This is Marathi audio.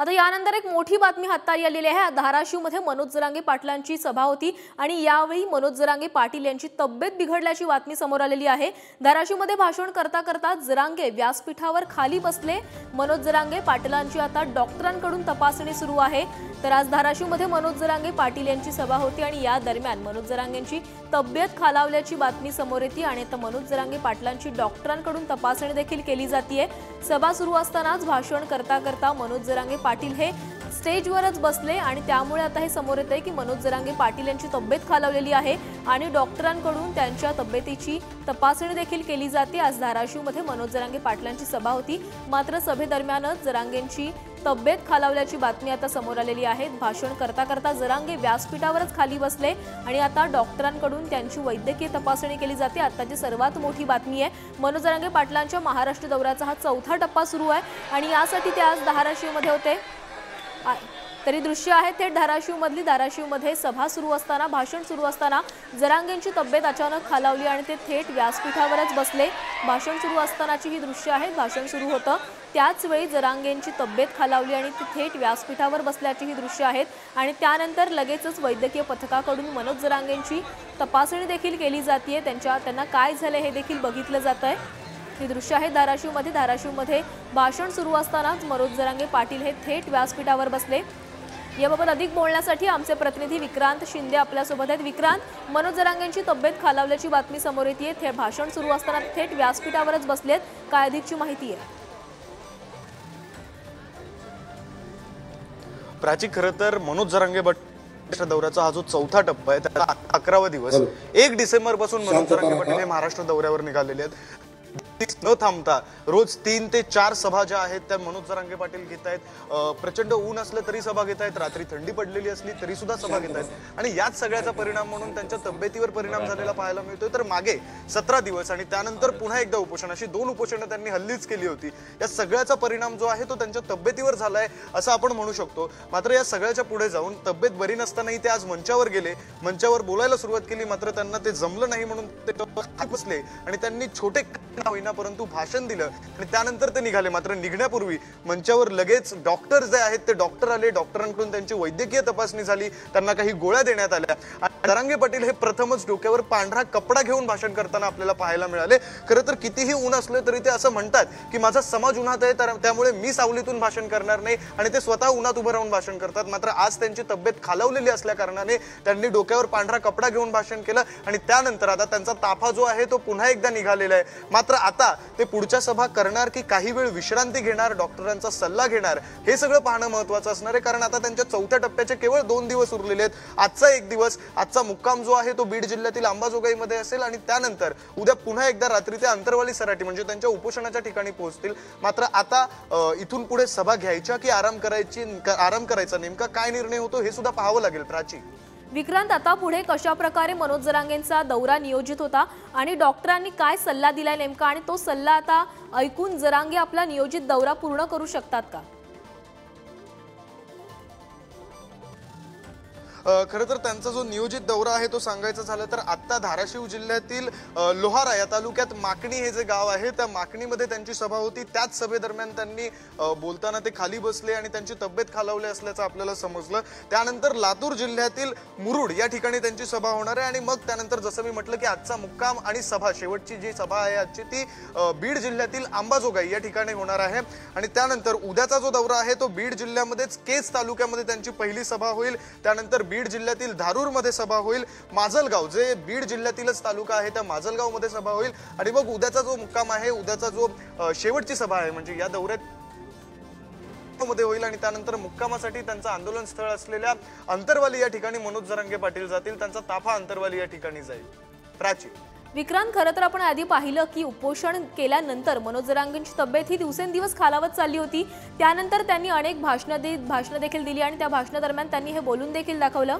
आता यानंतर एक मोठी बातमी हाताळी आलेली आहे. धाराशिवमध्ये मनोज जरांगे पाटलांची सभा होती आणि यावेळी मनोज जरांगे पाटील यांची तब्येत बिघडल्याची बातमी समोर आलेली आहे. धाराशिवमध्ये भाषण करता करता जरांगे व्यासपीठावर खाली बसले. मनोज जरांगे पाटलांची आता डॉक्टरांकडून तपासणी सुरू आहे. तर आज धाराशिवमध्ये मनोज जरांगे पाटील यांची सभा होती आणि या दरम्यान मनोज जरांगेंची तब्येत खालावल्याची बातमी समोर येते आणि आता मनोज जरांगे पाटलांची डॉक्टरांकडून तपासणी देखील केली जाते. सभा सुरू असतानाच भाषण करता करता मनोज जरांगे पाटील हे स्टेजवरच बसले आणि त्यामुळे आता हे समोर येत आहे की मनोज जरांगे पाटील यांची तब्येत खालावलेली आहे आणि डॉक्टरांकडून त्यांच्या तब्येतीची तपासणी देखील केली जाते. आज धाराशिवमध्ये मनोज जरांगे पाटलांची सभा होती. मात्र सभेदरम्यानच जरांगेंची तब्येत खालावल्याची बातमी आता समोर आलेली आहे. भाषण करता करता जरांगे व्यासपीठावरच खाली बसले आणि आता डॉक्टरांकडून त्यांची वैद्यकीय तपासणी केली जाते. आत्ताची सर्वात मोठी बातमी आहे मनोज जरांगे पाटलांच्या महाराष्ट्र दौऱ्याचा हा चौथा टप्पा सुरू आहे आणि यासाठी ते आज धाराशिवमध्ये होते. तरी दृश्य आहे थेट धाराशिवमधली. धाराशिवमध्ये सभा सुरू असताना भाषण सुरू असताना जरांगेंची तब्येत अचानक खालावली आणि ते थेट व्यासपीठावरच बसले. भाषण सुरू असतानाची ही दृश्य आहेत भाषण सुरू होतं. त्याच वेळी जरांगेंची तब्येत खालावली आणि ती थेट व्यासपीठावर बसल्याची ही दृश्य आहेत. आणि त्यानंतर लगेचच वैद्यकीय पथकाकडून मनोज जरांगेंची तपासणी देखील केली जाते त्यांच्या त्यांना काय झालं हे देखील बघितलं जात आहे ही दृश्य आहे. धाराशिवमध्ये धाराशिवमध्ये भाषण सुरू असतानाच मनोज जरांगे पाटील हे थेट व्यासपीठावर बसले. याबाबत अधिक बोलण्यासाठी आमचे प्रतिनिधी विक्रांत शिंदे आपल्यासोबत आहेत. विक्रांत मनोज जरांगेंची तब्येत खालावल्याची बातमी समोर येते थे भाषण सुरू असताना थेट व्यासपीठावरच बसलेत काय अधिकची माहिती आहे? प्राची खरं तर मनोज जरांगे भट महाराष्ट्र दौऱ्याचा हा जो चौथा टप्पा आहे त्याचा अकरावा दिवस. एक डिसेंबरपासून मनोज जरांगे पाटील हे महाराष्ट्र दौऱ्यावर निघालेले आहेत. न थांबता रोज तीन ते चार सभा ज्या आहेत त्या मनोज जरांगे पाटील घेत आहेत प्रचंड ऊन असलं तरी सभा घेत आहेत रात्री थंडी पडलेली असली तरी सुद्धा सभा घेत आहेत आणि याच सगळ्याचा परिणाम म्हणून त्यांच्या तब्येतीवर परिणाम झालेला पाहायला मिळतोय. तर मागे सतरा दिवस आणि त्यानंतर पुन्हा एकदा उपोषण अशी दोन उपोषणं त्यांनी हल्लीच केली होती. या सगळ्याचा परिणाम जो आहे तो त्यांच्या तब्येतीवर झालाय असं आपण म्हणू शकतो. मात्र या सगळ्याच्या पुढे जाऊन तब्येत बरी नसतानाही ते आज मंचावर गेले. मंचावर बोलायला सुरुवात केली मात्र त्यांना ते जमलं नाही म्हणून ते बसले आणि त्यांनी छोटे का होईना परंतु भाषण दिलं आणि त्यानंतर ते निघाले. मात्र निघण्यापूर्वी मंचावर लगेच डॉक्टर जे आहेत ते डॉक्टर आले. डॉक्टरांकडून त्यांची वैद्यकीय तपासणी झाली. त्यांना काही गोळ्या देण्यात आल्या. दरांगे पाटील हे प्रथमच डोक्यावर पांढरा कपडा घेऊन भाषण करताना आपल्याला पाहायला मिळाले. खरं तर कितीही ऊन असलं तरी ते असं म्हणतात की माझा समाज उन्हात आहे तर त्यामुळे मी सावलीतून भाषण करणार नाही आणि ते स्वतः उन्हात उभं राहून भाषण करतात. मात्र आज त्यांची तब्येत खालावलेली असल्या कारणाने त्यांनी डोक्यावर पांढरा कपडा घेऊन भाषण केलं आणि त्यानंतर आता त्यांचा ताफा जो आहे तो पुन्हा एकदा निघालेला आहे. मात्र आता ते पुढच्या सभा करणार की काही वेळ विश्रांती घेणार डॉक्टरांचा सल्ला घेणार हे सगळं पाहणं महत्वाचं असणार आहे. कारण आता त्यांच्या चौथ्या टप्प्याचे केवळ दोन दिवस उरलेले आहेत. आजचा एक दिवस आजचा मुक्काम जो आहे तो बीड जिल्ह्यातील अंबाजोगाईमध्ये असेल आणि त्यानंतर उद्या पुन्हा एकदा रात्री ते अंतरवाली सराटी म्हणजे त्यांच्या उपोषणाच्या ठिकाणी पोहोचतील. मात्र आता इथून पुढे सभा घ्यायच्या की आराम करायची आराम करायचा नेमका काय निर्णय होतो हे सुद्धा पाहावं लागेल प्राची. विक्रांत आता पुढे कशा प्रकारे मनोज जरांगेंचा दौरा नियोजित होता आणि डॉक्टरांनी काय सल्ला दिलाय नेमका आणि तो सल्ला आता ऐकून जरांगे आपला नियोजित दौरा पूर्ण करू शकतात का? खरं तर त्यांचा जो नियोजित दौरा आहे तो सांगायचा झालं तर आता धाराशिव जिल्ह्यातील लोहारा या तालुक्यात माकणी हे जे गाव आहे त्या माकणीमध्ये त्यांची सभा होती. त्याच सभेदरम्यान त्यांनी बोलताना ते खाली बसले आणि त्यांची तब्येत खालावली असल्याचं आपल्याला समजलं. त्यानंतर लातूर जिल्ह्यातील मुरुड या ठिकाणी त्यांची सभा होणार आहे आणि मग त्यानंतर जसं मी म्हटलं की आजचा मुक्काम आणि सभा शेवटची जी सभा आहे आजची ती बीड जिल्ह्यातील अंबाजोगाई या ठिकाणी होणार आहे. आणि त्यानंतर उद्याचा जो दौरा आहे तो बीड जिल्ह्यामध्येच केज तालुक्यामध्ये त्यांची पहिली सभा होईल. त्यानंतर बीड जिल्ह्यातील धारूरमध्ये सभा होईल. माजलगाव जे बीड जिल्ह्यातीलच तालुका आहे त्या माजलगावमध्ये सभा होईल. आणि मग उद्याचा जो मुक्काम आहे उद्याचा जो शेवटची सभा आहे म्हणजे या दौऱ्यात मध्ये होईल. आणि त्यानंतर मुक्कामासाठी त्यांचं आंदोलन स्थळ असलेल्या अंतरवाली या ठिकाणी मनोज जरंगे पाटील जातील. त्यांचा ताफा अंतरवाली या ठिकाणी जाईल. प्राची विक्रांत खरं तर आपण आधी पाहिलं की उपोषण केल्यानंतर मनोज जरांगेंची तब्येत ही दिवसेंदिवस खालावत चालली होती. त्यानंतर त्यांनी अनेक भाषणं दे भाषणं देखील दिली आणि त्या भाषणादरम्यान त्यांनी हे बोलून देखील दाखवलं.